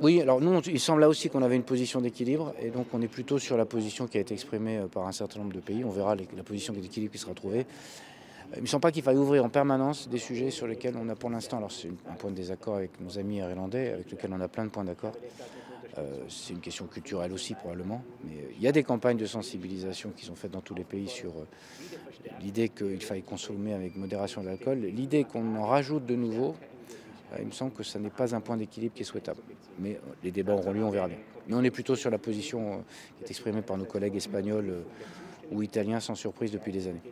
Oui, alors nous, il semble là aussi qu'on avait une position d'équilibre, et donc on est plutôt sur la position qui a été exprimée euh, par un certain nombre de pays. On verra la position d'équilibre qui sera trouvée. Euh, il ne me semble pas qu'il faille ouvrir en permanence des sujets sur lesquels on a pour l'instant, alors c'est un point de désaccord avec nos amis irlandais, avec lesquels on a plein de points d'accord. Euh, c'est une question culturelle aussi probablement, mais il y a des campagnes de sensibilisation qui sont faites dans tous les pays sur l'idée qu'il faille consommer avec modération de l'alcool. L'idée qu'on en rajoute de nouveau, il me semble que ce n'est pas un point d'équilibre qui est souhaitable. Mais euh, les débats auront lieu, on verra bien. Mais on est plutôt sur la position euh, qui est exprimée par nos collègues espagnols euh, ou italiens sans surprise depuis des années.